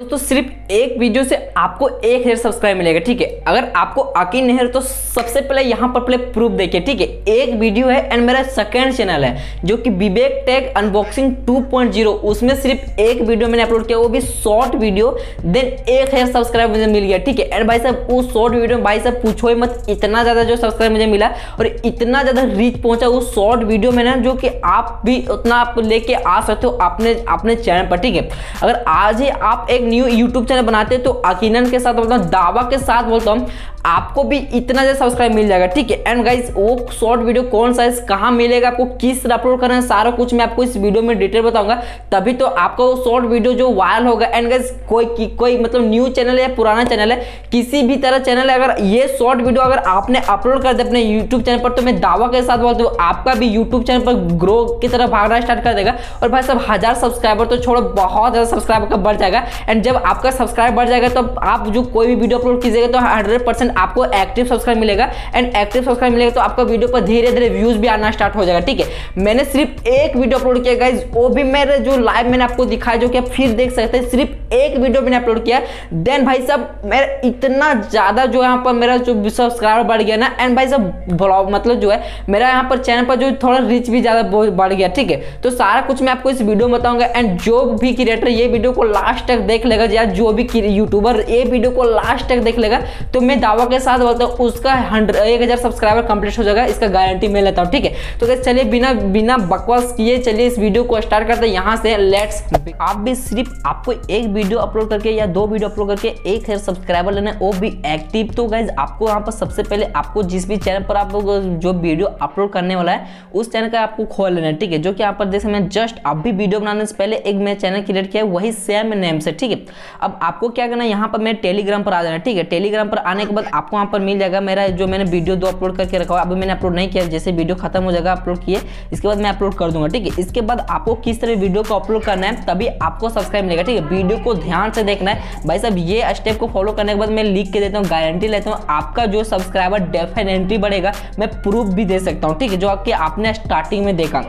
तो सिर्फ़ एक वीडियो से आपको एक हज़ार सब्सक्राइब मिलेगा, ठीक है? अगर आपको यकीन नहीं है तो सबसे पहले यहाँ पर पहले प्रूफ देखिए, ठीक है? एक वीडियो है एंड मेरा सेकंड चैनल है, जो कि विवेक टेक अनबॉक्सिंग 2.0 उसमें सिर्फ़ एक वीडियो मैंने अपलोड किया, वो भी शॉर्ट वीडियो देन एक हज़ार सब्सक्राइब मुझे मिल गया, ठीक है? एंड भाई साहब, उस शॉर्ट वीडियो में भाई साहब पूछो ही मत, इतना ज़्यादा जो सब्सक्राइब मुझे मिला और इतना ज़्यादा रीच पहुँचा उस शॉर्ट वीडियो में ना, जो कि आप भी उतना आप लेके आ सकते हो अपने अपने चैनल पर, ठीक है? अगर आज ही आप एक न्यू यूट्यूब चैनल बनाते हैं तो अकीनन के साथ बोलता हूँ, दावा के साथ बोलता हूँ आपको भी इतना ज़्यादा सब्सक्राइब मिल जाएगा, ठीक है? एंड गाइज़ वो शॉर्ट वीडियो कौन सा है कहाँ मिलेगा, आपको किस तरह अपलोड करना है, सारा कुछ मैं आपको इस वीडियो में डिटेल बताऊँगा। तभी तो आपका वो शॉर्ट वीडियो जो वायरल होगा। एंड गाइज़ कोई कोई मतलब न्यू चैनल है या पुराना चैनल है, किसी भी तरह चैनल है, अगर ये शॉर्ट वीडियो अगर आपने अपलोड कर दिया अपने यूट्यूब चैनल पर तो मैं दावा के साथ बोलता हूँ, आपका भी यूट्यूब चैनल पर ग्रो की तरह भागना स्टार्ट कर देगा। और भाई सब हज़ार सब्सक्राइबर तो छोड़ो, बहुत ज़्यादा सब्सक्राइबर का बढ़ जाएगा। एंड जब आपका सब्सक्राइब बढ़ जाएगा तो आप जो कोई भी वीडियो अपलोड कीजिएगा तो हंड्रेड आपको एक्टिव सब्सक्राइब मिलेगा। एंड एक्टिव सब्सक्राइब मिलेगा तो आपका वीडियो पर धीरे धीरे व्यूज़ भी आना स्टार्ट हो जाएगा, ठीक है? मैंने सिर्फ़ एक वीडियो अपलोड किया गाइज़ वो भी मेरे जो लाइव मैंने आपको दिखाया, जो कि आप फिर देख सकते हैं, सिर्फ़ एक वीडियो मैंने अपलोड किया। देन भाई साहब, मेरा इतना ज़्यादा जो यहाँ पर मेरा जो सब्सक्राइबर बढ़ गया ना एंड भाई साहब मतलब जो है, मेरा यहाँ पर चैनल पर जो थोड़ा रीच भी ज़्यादा बढ़ गया, ठीक है? तो सारा कुछ मैं आपको इस वीडियो में बताऊँगा एंड जो भी क्रिएटर ये वीडियो को लास्ट तक देख लेगा, या जो भी यूट्यूबर ये वीडियो को लास्ट तक देख लेगा तो मैं दावा के साथ बोलता हूँ, उसका हंड्रेड एक हज़ार सब्सक्राइबर कंप्लीट हो जाएगा, इसका गारंटी मैं लेता हूँ, ठीक है? तो कैसे चलिए, बिना बिना बकवास किए चलिए इस वीडियो को स्टार्ट करते हैं। यहाँ से लेट्स आप भी सिर्फ़ आपको एक वीडियो अपलोड करके या दो वीडियो अपलोड करके एक हज़ार सब्सक्राइबर लेना है, वो भी एक्टिव तो गाइज़ आपको यहाँ पर सबसे पहले आपको जिस भी चैनल पर आप जो वीडियो अपलोड करने वाला है, उस चैनल का आपको खोल लेना है, ठीक है? जो कि यहाँ पर देख मैं जस्ट अभी वीडियो बनाने से पहले एक मैं चैनल क्रिएट किया वही सेम नेम से, ठीक है? अब आपको क्या करना है, यहाँ पर मैं टेलीग्राम पर आ जाना ठीक है? टेलीग्राम पर आने के बाद आपको वहाँ पर मिल जाएगा। मेरा जो मैंने वीडियो दो अपलोड करके रखा हुआ अभी मैंने अपलोड नहीं किया जैसे वीडियो खत्म हो जाएगा अपलोड किए इसके बाद मैं अपलोड कर दूँगा ठीक है? इसके बाद आपको किस तरह वीडियो को अपलोड करना है तभी आपको सब्सक्राइब मिलेगा ठीक है? वीडियो को ध्यान से देखना है। भाई साहब ये स्टेप को फॉलो करने के बाद मैं लिख के देता हूँ गारंटी लेता हूँ आपका जो सब्सक्राइबर डेफिनेटली बढ़ेगा मैं प्रूफ भी दे सकता हूँ ठीक है? जो आपके आपने स्टार्टिंग में देखा।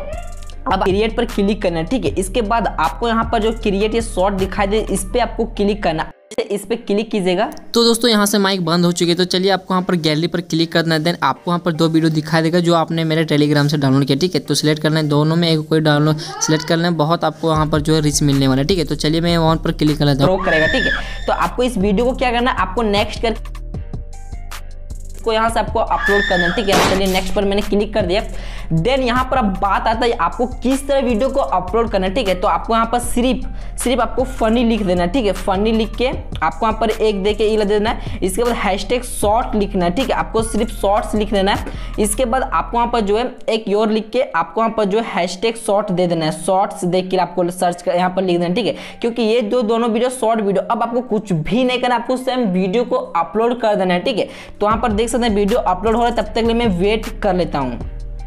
अब क्रिएट पर क्लिक करना है ठीक है? इसके बाद आपको यहाँ पर जो क्रिएट ये शॉर्ट दिखाई दे इस पर आपको क्लिक करना इस पर क्लिक कीजिएगा। तो दोस्तों यहाँ से माइक बंद हो चुकी है तो चलिए आपको यहाँ पर गैलरी पर क्लिक करना है। देन आपको यहाँ पर दो वीडियो दिखाई देगा जो आपने मेरे टेलीग्राम से डाउनलोड किया ठीक है? तो सिलेक्ट करना है। दोनों में एक कोई डाउनलोड सिलेक्ट करना है। बहुत आपको वहाँ पर जो है रिच मिलने वाला है ठीक है? तो चलिए मैं वहाँ पर क्लिक करना लेता हूँ। करेगा ठीक है? तो आपको इस वीडियो को क्या करना है? आपको नेक्स्ट कर को यहाँ से आपको अपलोड करना ठीक है? चलिए नेक्स्ट पर मैंने क्लिक कर दिया। देन यहाँ पर अब बात आता है आपको किस तरह वीडियो को अपलोड करना है, ठीक है? तो आपको यहाँ पर सिर्फ़ सिर्फ़ आपको फनी लिख देना ठीक है? फनी लिख के आपको यहाँ पर एक दे के लिख देना है। इसके बाद हैशटैग शॉर्ट लिखना है, ठीक है? आपको सिर्फ़ शॉर्ट्स लिख देना है। इसके बाद आपको वहाँ पर जो है, एक योर लिख के आपको वहाँ पर जो है हैशटैग शॉर्ट दे देना है। शॉर्ट्स देख के आपको सर्च कर, यहाँ पर लिख देना ठीक है? क्योंकि ये दो, दोनों वीडियो शॉर्ट वीडियो अब आपको कुछ भी नहीं करना, आपको सेम वीडियो को अपलोड कर देना है, ठीक है? तो वहाँ पर देख सकते हैं वीडियो अपलोड हो रहा है, तब तक मैं वेट कर लेता हूँ।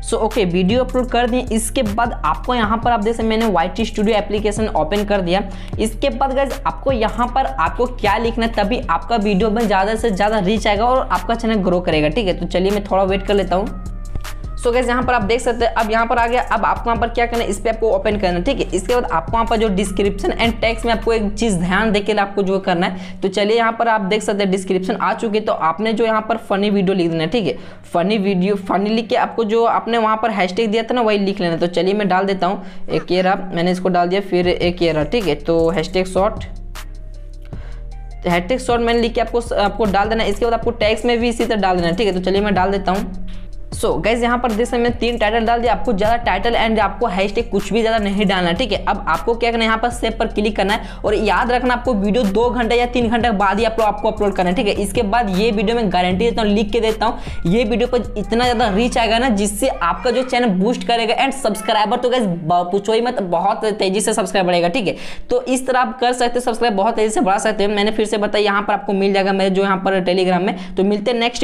सो ओके वीडियो अपलोड कर दिए। इसके बाद आपको यहाँ पर आप देख सकते मैंने Y T studio application open कर दिया। इसके बाद गैस आपको यहाँ पर आपको क्या लिखना है, तभी आपका वीडियो में ज़्यादा से ज़्यादा रीच आएगा और आपका चैनल ग्रो करेगा। ठीक है तो चलिए मैं थोड़ा वेट कर लेता हूँ। सो गैस यहाँ पर आप देख सकते हैं, अब यहाँ पर आ गया, अब आपको यहाँ पर क्या करना है, इस पर आपको ओपन करना है, ठीक है? इसके बाद आपको यहाँ पर जो डिस्क्रिप्शन एंड टैक्स में आपको एक चीज़ ध्यान देकर आपको जो करना है तो चलिए यहाँ पर आप देख सकते हैं डिस्क्रिप्शन आ चुकी तो आपने जो यहाँ पर फनी वीडियो लिख देना है, ठीक है? फनी वीडियो फनी लिख के आपको जो आपने वहाँ पर हैशटैग दिया था ना, वही लिख लेना तो चलिए मैं डाल देता हूँ, एक ये रहा मैंने इसको डाल दिया, फिर एक ये ठीक है? तो हैशटैग शॉर्ट हैशटैग शॉर्ट मैंने लिख के आपको आपको डाल देना इसके बाद आपको टैक्स में भी इसी तरह डाल देना ठीक है? तो चलिए मैं डाल देता हूँ। सो गैस यहाँ पर देख सकते तीन टाइटल डाल दिया। आपको ज़्यादा टाइटल एंड आपको हैशटैग कुछ भी ज़्यादा नहीं डालना, ठीक है? अब आपको क्या करना है? यहाँ पर सेव पर क्लिक करना है और याद रखना आपको वीडियो दो घंटे या तीन घंटे बाद ही आप आपको अपलोड करना है, ठीक है? इसके बाद ये वीडियो में गारंटी देता हूँ, लिख के देता हूँ। ये वीडियो पर इतना ज़्यादा रीच आएगा ना जिससे आपका जो चैनल बूस्ट करेगा एंड सब्सक्राइबर तो गैस पूछो ही मत, बहुत तेज़ी से सब्सक्राइब बढ़ेगा, ठीक है? तो इस तरह आप कर सकते हैं सब्सक्राइब बहुत तेज़ी से बढ़ा सकते हैं। मैंने फिर से बताया, यहाँ पर आपको मिल जाएगा मेरे जो यहाँ पर टेलीग्राम में। तो मिलते हैं नेक्स्ट